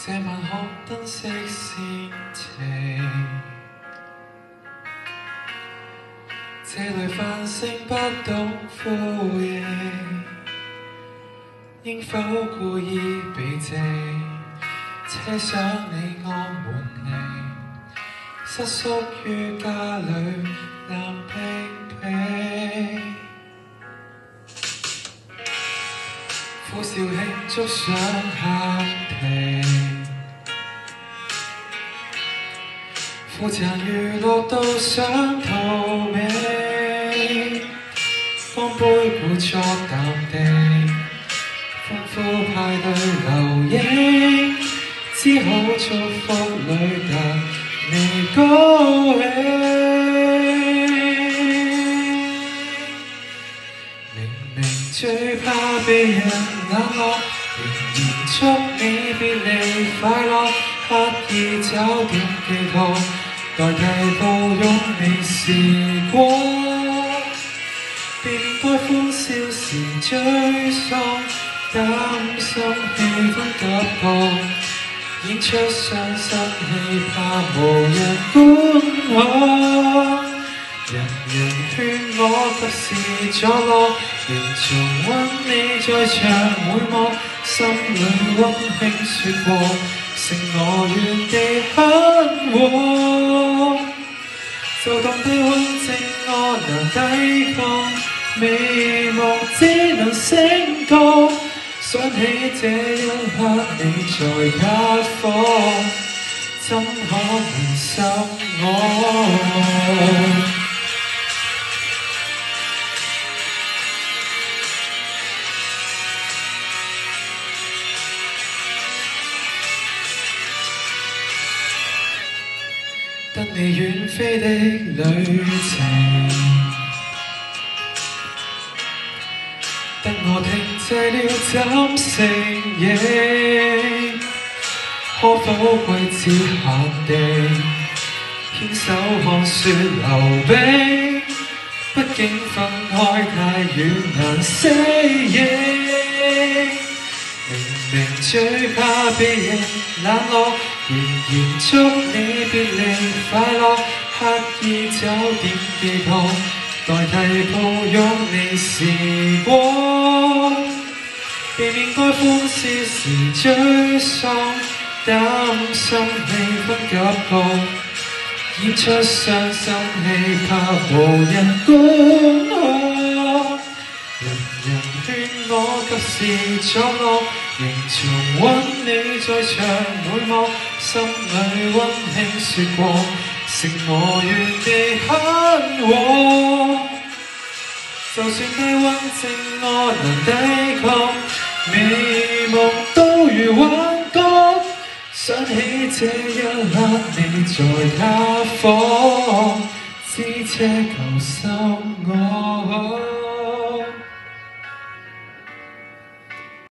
这晚红灯色先情，这里繁星不懂呼应，应否故意避靜？車廂你安門鈴，瑟縮於家里冷冰冰，苦笑慶祝想喊停。苦撐娛樂到想逃避，方杯故作淡定，歡呼派對留影，只好祝福裏但未高興。明明最怕被人冷落，仍然祝你別離快樂，刻意找點寄托。代替抱擁你时光，避免該歡笑時沮喪，擔心氣氛急降，演出伤心戏怕無人觀看。人人勸我及時坐落，仍重溫你在场每幕，心里溫馨說過，剩我原地很和。就当低温症我能抵抗，美梦只能升高。想起这一刻你在他方，怎可能心我？等你遠飛的旅程，等我停滯了怎承認？可否季節限定，牵手看雪流冰？畢竟分開太遠難適應。明明最怕被人冷落，仍然祝你別離快樂，刻意找點寄託，代替抱擁你時光，避免該歡笑時沮喪，擔心氣氛急降，演出傷心戲怕無人觀看。人人勸我及時作樂，仍重溫你在场每幕，心里温馨说过，剩我原地很和。就算低温症我能抵抗，美梦都如幻觉。想起这一刻你在他方，知遮舊心我。